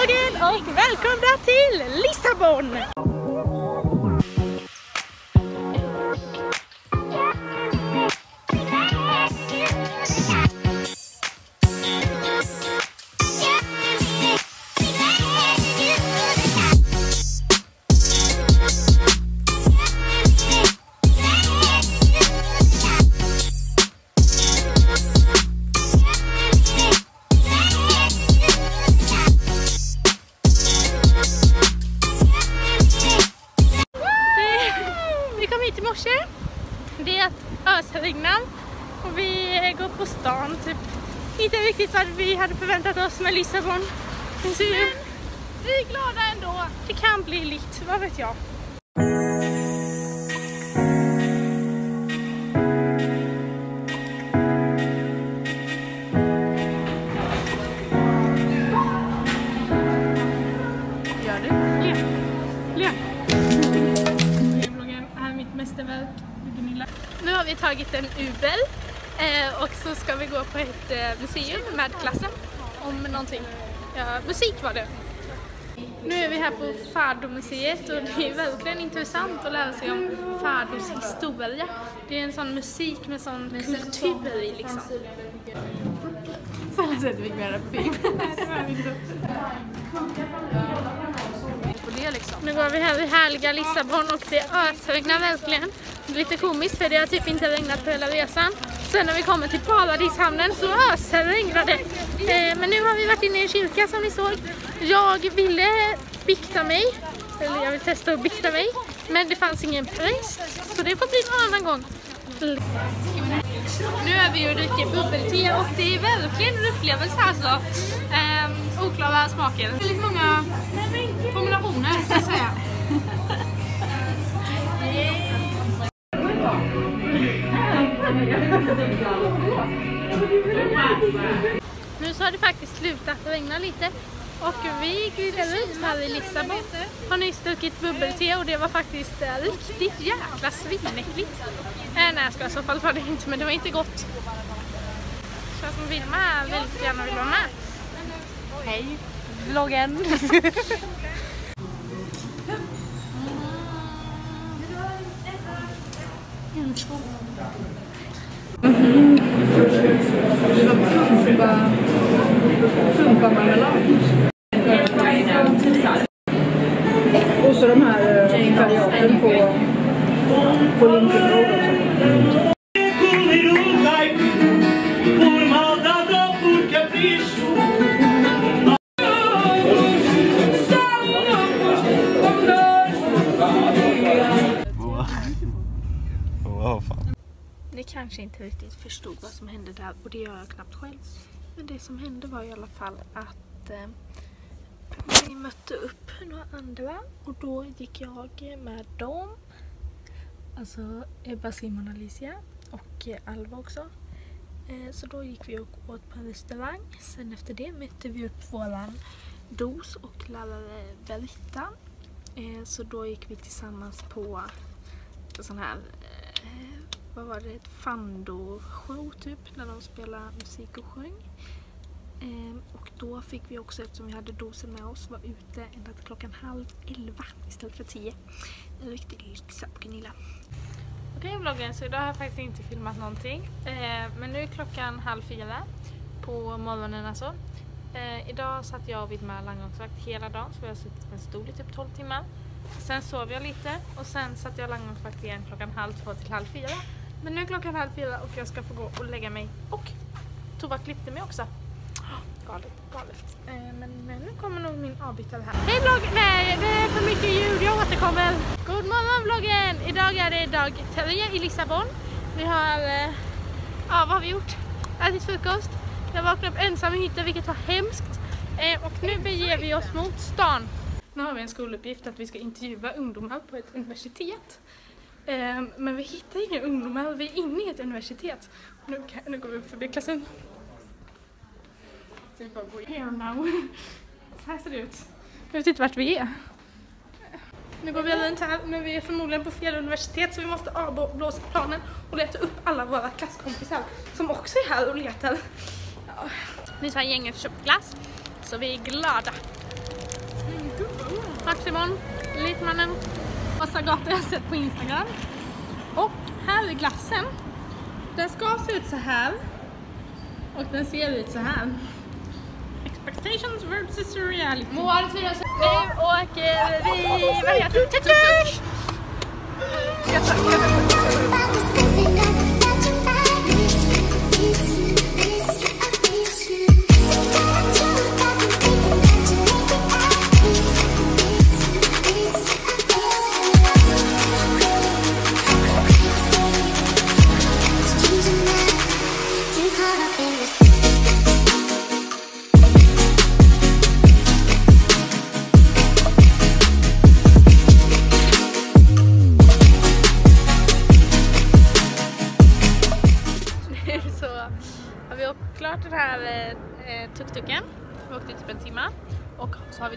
vloggen och välkomna till Lissabon! Det är att ösregna och vi går på stan typ. Inte riktigt vad vi hade förväntat oss med Lissabon. Ju... Vi är glada ändå. Det kan bli likt, vad vet jag. Ett eh, museum med klassen om någonting. Ja, musik var det. Nu är vi här på Fado-museet och det är verkligen intressant att lära sig om Fados historia. Det är en sån musik med sån kultur i liksom. Så alla vi. På det liksom. Nu går vi här i härliga Lissabon och det ösregnar verkligen. Det är lite komiskt för det har typ inte regnat på hela resan. Sen när vi kommer till paradishamnen så ösregnar det. Eh, men nu har vi varit inne i en kyrka som ni såg. Jag ville bikta mig, eller jag vill testa att bikta mig. Men det fanns ingen präst så det får bli någon annan gång. Nu är vi och dricker bubbelte och det är verkligen en upplevelse alltså. Ehm, oklara smaker. Väldigt många kombinationer ska jag säga. Nu så har det faktiskt slutat regna lite och vi grillade runt här i Lissabon. Har nyss druckit bubbel-te och det var faktiskt riktigt jäkla svinäckligt. Äh, nej jag ska i så fall var det inte men det var inte gott. Känns som Vilma väldigt gärna vill vara med. Hej, vloggen. Mm. Och Ni kanske inte riktigt förstod vad som hände där och det gör jag knappt själv. Men det som hände var i alla fall att eh, vi mötte upp några andra och då gick jag med dem. Alltså Ebba, Simon och Alicia och eh, Alva också. Eh, så då gick vi och åt på en restaurang. Sen efter det mötte vi upp våran dos och lärare Berita. Eh, så då gick vi tillsammans på en sån här vad var det, ett Fando-show typ, när de spelade musik och sjöng. Ehm, och då fick vi också, eftersom vi hade dosen med oss, vara ute ända till klockan halv elva istället för tio. En riktig lyxa på Gunilla. Okej vloggen, så idag har jag faktiskt inte filmat någonting. Ehm, men nu är klockan halv fyra på morgonen alltså. Ehm, idag satt jag vid med landgångsvakt hela dagen så vi har suttit på en stol i typ 12 timmar. Sen sov jag lite och sen satt jag landgångsvakt igen klockan halv två till halv fyra. Men nu är klockan halv fyra och jag ska få gå och lägga mig. Och Tova klippte mig också. Galet, galet. Eh, men, men nu kommer nog min avbytare här. Hej vlogg! Nej, det är för mycket ljud. Jag återkommer. God morgon vloggen! Idag är det dag tre i Lissabon. Vi har, eh, ja vad har vi gjort? Ätit frukost. Jag vaknade upp ensam i hytten vilket var hemskt. Eh, och nu beger vi oss mot stan. Nu har vi en skoluppgift att vi ska intervjua ungdomar på ett universitet. Eh, men vi hittar inga ungdomar, vi är inne i ett universitet. Nu, kan, nu går vi upp förbi klassen. Så vi bara går here now. Så här ser det ut. Jag vet inte vart vi är. Nu går vi runt här, men vi är förmodligen på fel universitet så vi måste avblåsa planen och leta upp alla våra klasskompisar som också är här och letar. Ja. Nu har gänget köpt glass, så vi är glada. Maximon, Litmannen, massa gator jag har sett på Instagram. Och här är glassen. Den ska se ut så här. Och den ser ut så här. Expectations versus reality. Moa, Nu åker vi, vad heter det?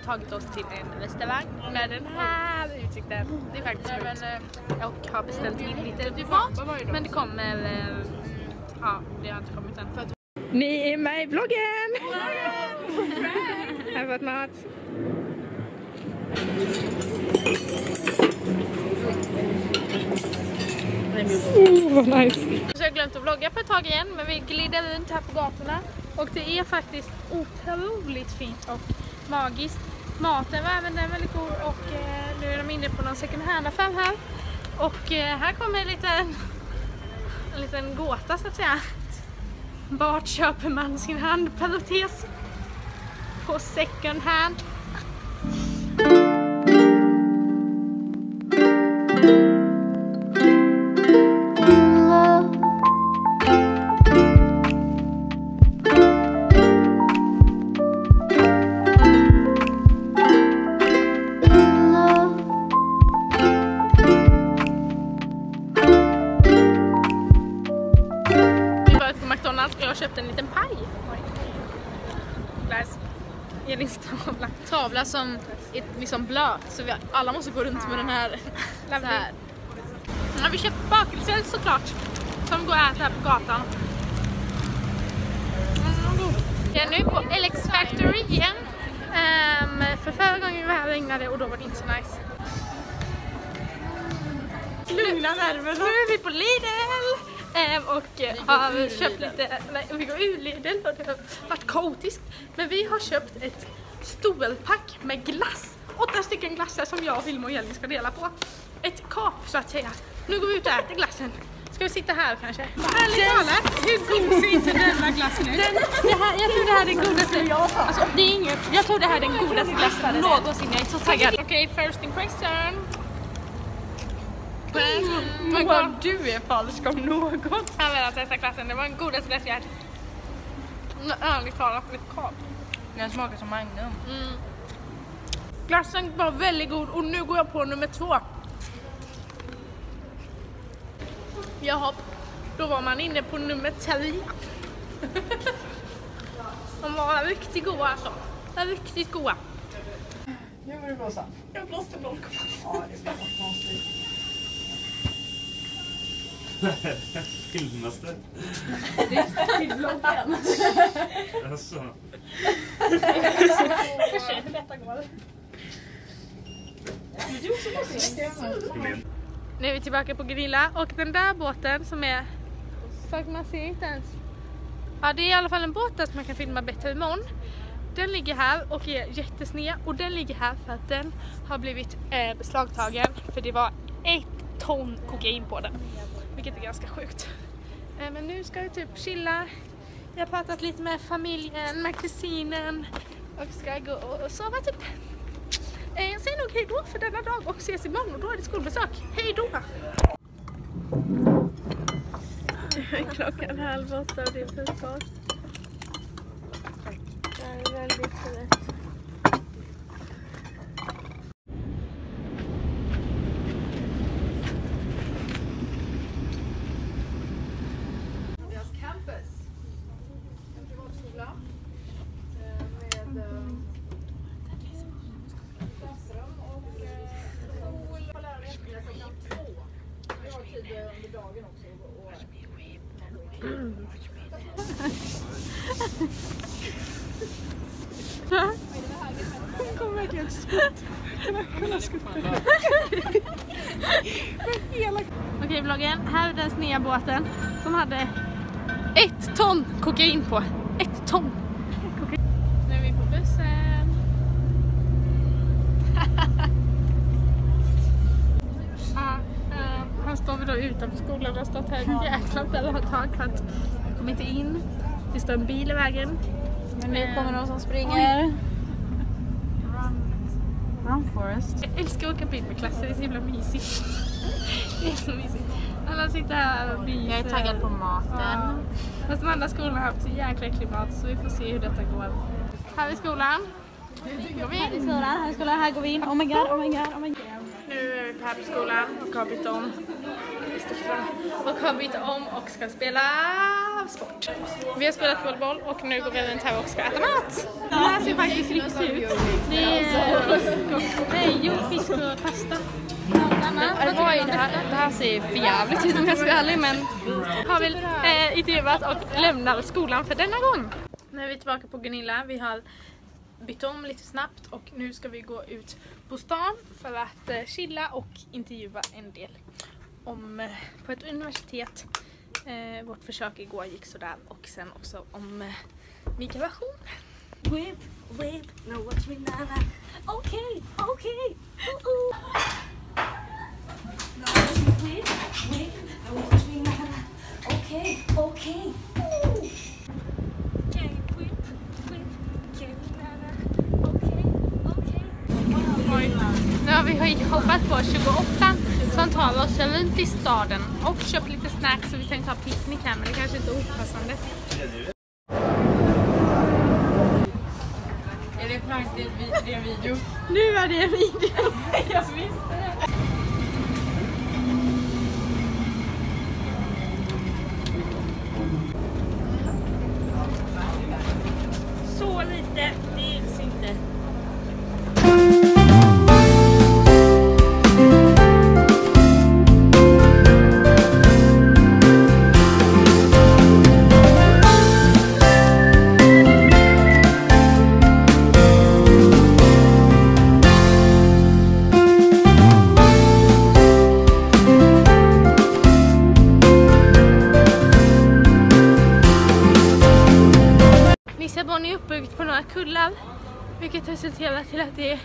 Tagit oss till en restaurang med den här utsikten. Det är faktiskt sjukt. Och har beställt in lite mat. Men det kommer... eh, Ja, det har inte kommit än. Ni är med i vloggen! Här har fått mat. Oh, vad nice. Så jag har glömt att vlogga på ett tag igen men vi glider runt här på gatorna och det är faktiskt otroligt fint och magiskt. Maten var även den väldigt god och eh, nu är de inne på någon second hand affär här. Och eh, här kommer en liten, en liten gåta så att säga. Vart köper man sin handprotes? På second hand. Som är liksom blöt så vi alla måste gå runt med den här. Så här. Ja, vi köpte bakelser såklart. Som går att äta här på gatan. Mm, Jag är nu på LX Factory igen. Ehm, för förra gången vi var här regnade och då var det inte så nice. Lugna nerverna. Nu är vi på Lidl. ehm, och har köpt lite, nej vi går ur Lidl och det har varit kaotiskt. Men vi har köpt ett storpack med glass. Åtta stycken glassar som jag, Vilma och Jenny ska dela på. Ett kap så att säga. Nu går vi ut och äter glassen. Ska vi sitta här kanske? Ärligt talat, hur god ser inte denna glassen ut? Den, det här, jag tror det här är den godaste, alltså det är inget, jag tror det här är den godaste glassen någonsin. Jag är så taggad. Okej, first impression. Men vad du är falsk om något. jag vill att testa glassen, det var den godaste glass jag ätit. Ärligt talat, ett kap. Den smakar som Magnum. Glassen var väldigt god och nu går jag på nummer två. Jaha, då var man inne på nummer tre. De var riktigt goda alltså. De var Riktigt goda. Nu var det blåsa. Jag blåste 0,5. Ja, det något konstigt. Filmas det? Till vloggen. Alltså. Nu är vi tillbaka på Gunilla och den där båten som är... Fuck man ser inte ens. Ja det är i alla fall en båt där som man kan filma bättre imorgon. Den ligger här och är jättesned och den ligger här för att den har blivit eh, beslagtagen för det var ett ton kokain på den. Vilket är ganska sjukt. Eh, men nu ska vi typ chilla. Jag har pratat lite med familjen, med kusinen och ska gå och sova typ. Eh, jag säger nog hej då för denna dag och ses imorgon och då är det skolbesök. Hej då! Klockan halv åtta och det är frukost. Det är väldigt trött. Deras campus. En privatskola. eh, Med eh, klassrum och eh, pool. Och lärare eftermiddag klockan två. Vi har tid eh, under dagen också. och- och- ett skott. Kolla, kolla skottet. Okej vloggen, här är den sneda båten som hade ett ton kokain på. Ett ton! Nu är vi på bussen. ja, eh, här står vi då utanför skolan och har stått här ett jäkla bra tag för att vi kommer inte in. Det står en bil i vägen. Men nu kommer någon som springer. Run Forest. Jag älskar att åka bil med klasser, det är så himla mysigt. Det är så mysigt. Alla sitter här och myser. Jag är taggad på maten. Ja. Fast de andra skolorna har haft så jäkla äcklig mat så vi får se hur detta går. Här är skolan. Går vi Här är in? skolan, här är skolan, här går vi in. Oh my god, oh my god, oh my god. Nu är vi på Härbskolan och har bytt om. Och har bytt om och ska spela sport. Vi har spelat volleyboll och nu går vi runt här och ska äta mat. Det här ser faktiskt lyxigt ut. Det är fisk och, nej, jo, fisk och pasta. Det, var ju det, här, det här ser för jävligt ut om jag ska vara ärlig men har väl eh, intervjuat och lämnar skolan för denna gång. Nu är vi tillbaka på Gunilla. Vi har bytt om lite snabbt och nu ska vi gå ut på stan för att eh, chilla och intervjua en del om eh, på ett universitet. Eh, vårt försök igår gick sådär och sen också om eh, migration. Whip, whip, no watch me nana. Okay, okay. Ooh, ooh. No watch nana. Okay, okay. Ooh. Nana. Okay, okay. Oj. Nu har vi hoppat på 28 som tar oss runt i staden och köpt lite snacks så vi tänkte ha picknick här men det kanske inte är opassande. Är det prank? Det är en video. Nu är det en video! Jag visste det! Kullar vilket resulterar till att det är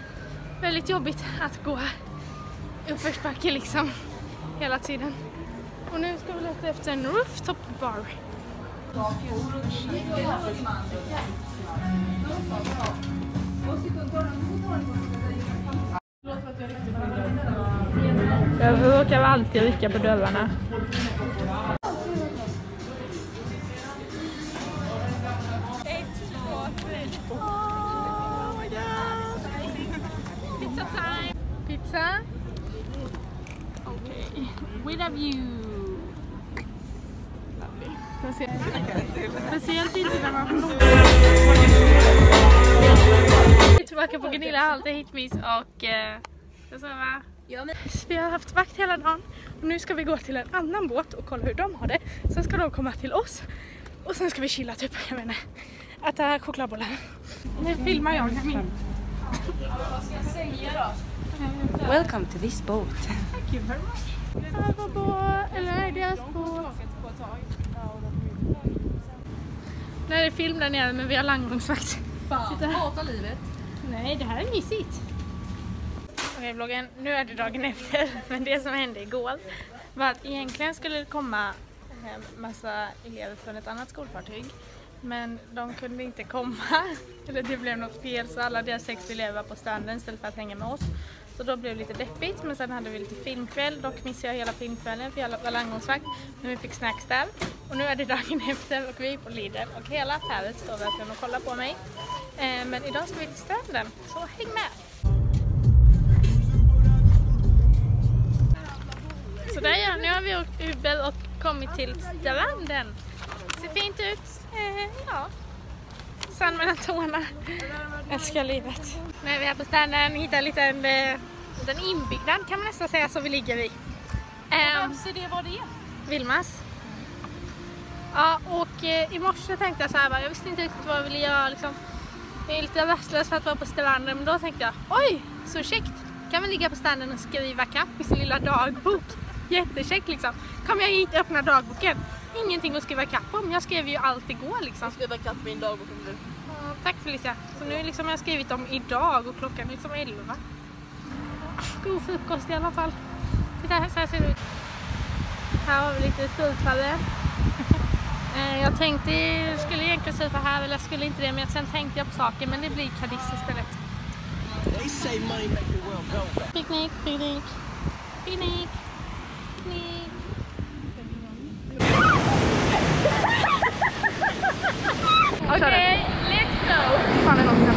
väldigt jobbigt att gå uppförsbacke liksom hela tiden. Och nu ska vi leta efter en rooftop bar. Jag råkar alltid rycka på dörrarna. Pizza? Okay. We love you! Lovely. Speciellt inte när man Vi är tillbaka på Gunilla Halte Hitmys och eh, det så va? Vi har haft vakt hela dagen och nu ska vi gå till en annan båt och kolla hur de har det. Sen ska de komma till oss och sen ska vi chilla typ, jag inte, äta chokladbollar. Nu filmar jag min. Welcome to this boat. Här var båt, eller nej deras båt. Nu är det film där nere men vi har landgångsvakt. Fan, hata livet. Nej, det här är mysigt. Okej vloggen, nu är det dagen efter. Men det som hände igår var att egentligen skulle det komma en massa elever från ett annat skolfartyg. Men de kunde inte komma. Eller det blev något fel så alla deras sex elever var på stranden istället för att hänga med oss. Så då blev det lite deppigt men sen hade vi lite filmkväll. Dock missade jag hela filmkvällen för jag var landgångsvakt. Men vi fick snacks där. Och nu är det dagen efter och vi är på Lidl och hela affären står verkligen och kollar på mig. Eh, men idag ska vi till stranden så häng med! Sådär ja, nu har vi åkt Uber och kommit till stranden. Ser fint ut. Eh, ja. Sand mellan tårna. Älskar livet. Nu är vi här på stranden, hittar en liten, eh, liten inbyggnad kan man nästan säga som vi ligger i. Um, Ser det vad det? Vilmas. Ja, och eh, i morse tänkte jag så här, jag visste inte riktigt vad jag ville göra liksom. Jag är lite rastlös för att vara på stranden men då tänkte jag oj, så käckt. Kan vi ligga på stranden och skriva kapp i sin lilla dagbok. Jättekäckt liksom. Kom jag hit och öppna dagboken. Ingenting att skriva kapp om. Jag skrev ju allt igår liksom. Skriva kapp i min dagbok om du. Ja, tack Felicia. Så nu liksom har jag skrivit om idag och klockan är liksom 11. God frukost i alla fall. Titta här, så här ser det ut. Här har vi lite surfare. Eh, Jag tänkte, jag skulle egentligen surfa här eller jag skulle inte det men sen tänkte jag på saken men det blir Cadiz istället. Picknick, picknick, picknick, picknick. Okej, let's go! Fan, är någon som kan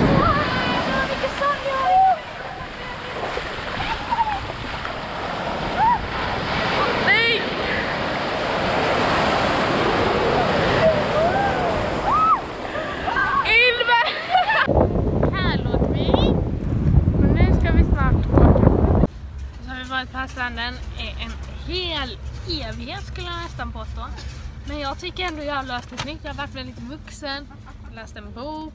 Nej! Ylva! Här vi. Och nu ska vi snart åka. Så har vi varit på stranden i en hel evighet skulle jag nästan påstå. Men jag tycker ändå jag har löst det snyggt. Jag har varit väldigt vuxen, läst en bok,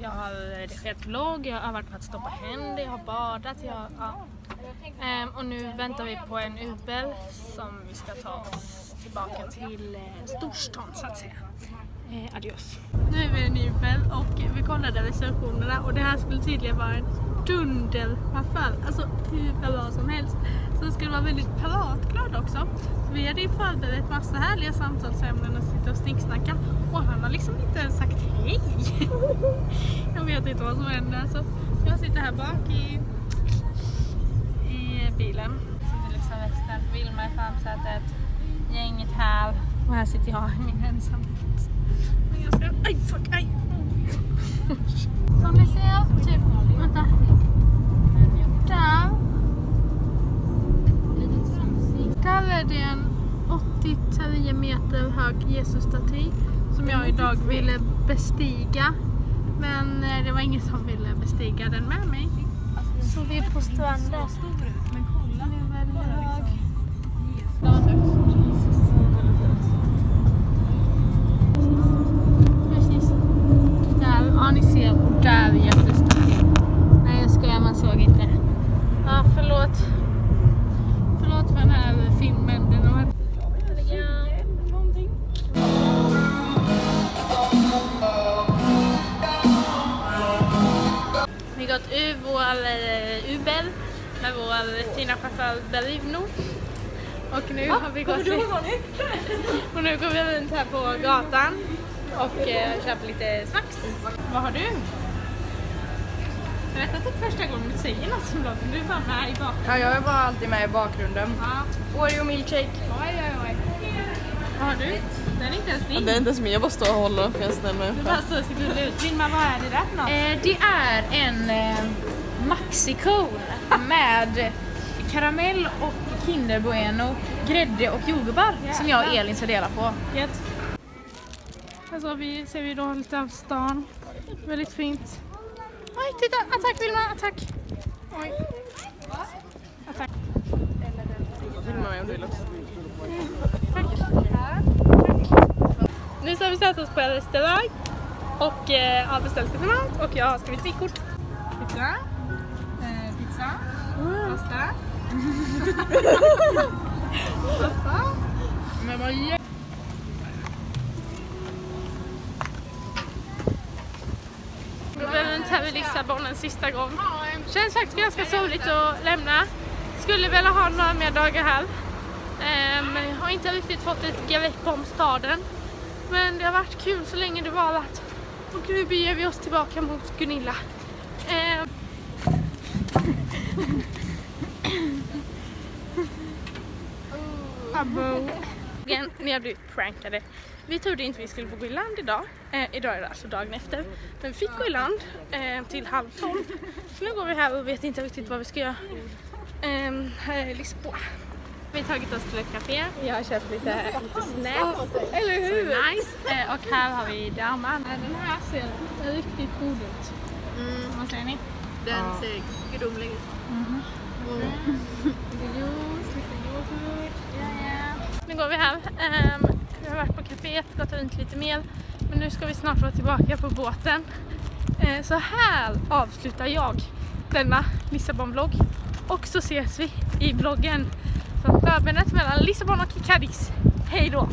jag har redigerat vlogg, jag har varit på att stoppa händer, jag har badat, jag, ja. Ehm, och nu väntar vi på en Uber som vi ska ta oss tillbaka till eh, storstan så att säga. Eh, adios. Nu är vi i en Uber och vi kollade recensionerna och det här skulle tydligen vara en dunderchaufför, alltså hur bra som helst. Så det skulle vara väldigt piratglad också. Så vi hade ju förberett massa härliga samtalsämnen och sitta och snicksnacka och han har liksom inte ens sagt hej. Jag vet inte vad som händer. Så jag sitter här bak i i bilen. Sitter liksom västen, Vilma i framsätet, gänget här och här sitter jag i min ensamhet. Jag aj fuck, aj! Som ni ser, typ, vänta. Där. Där är det en 83 meter hög Jesusstaty som jag idag ville bestiga. Men eh, det var ingen som ville bestiga den med mig. Så vi är på stranden. Ja ni ser, och där är jättestor. Nej jag skojar, man såg inte. Ja, förlåt. Förlåt för den här filmen. Den har. Vi har gått ur vår eh, Uber med vår fina chaufför Berivno. Och nu har vi gått... och nu går vi runt här på gatan och eh, köper lite snacks. Vad har du? Jag vet att det är första gången du säger något som låter. Du är bara med i bakgrunden. Ja, jag är bara alltid med i bakgrunden. Ja. Oreo milkshake. Oj, oj, oj. Vad har du? Den är inte ens din. Det är inte ens min, jag bara står och håller för jag är snäll med Du bara står och ser gullig ut. Vilma, vad är det där för något? Eh, det är en eh, maxicone med karamell och Kinder Bueno, grädde och jordgubbar som jag och Elin ska dela på. Gött. Här så vi, ser vi då lite av stan. Väldigt fint. Oj, titta! Attack Vilma, attack! Oj. Attack. Filma mig om du vill också. Tack. Nu så har vi satt oss på en restaurang och eh, har beställt lite mat och jag har skrivit fickort. Pizza. Eh, pizza. Pasta. Pasta. Men vad jä- Går väl runt här i Lissabon en sista gång. Känns faktiskt ganska sorgligt att lämna. Skulle vilja ha några mer dagar här. Eh, Men jag har inte riktigt fått ett grepp om staden. Men det har varit kul så länge det varat. Och nu beger vi oss tillbaka mot Gunilla. Eh, Abo. Ni har blivit prankade. Vi trodde inte vi skulle få gå i land idag. Eh, idag är det alltså dagen efter. Men vi fick gå i land eh, till halv tolv. Så nu går vi här och vet inte riktigt vad vi ska göra. Eh, här är Lisboa. Vi har tagit oss till ett café. Jag har köpt lite, lite snacks. Eller hur? Nice. Eh, och här har vi damen. Den här ser riktigt god ut. Vad säger ni? Den ser gudomlig ut. Lite juice, lite yoghurt. Nu går vi hem. Um, vi har varit på kaféet, gått runt lite mer. Men nu ska vi snart vara tillbaka på båten. Uh, så här avslutar jag denna Lissabon-vlogg. Och så ses vi i vloggen från förbandet mellan Lissabon och Cadiz. Hej då!